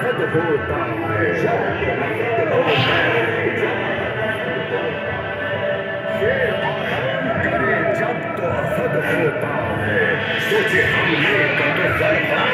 सद होता करे जब तो असद होता है सोचे हमने कब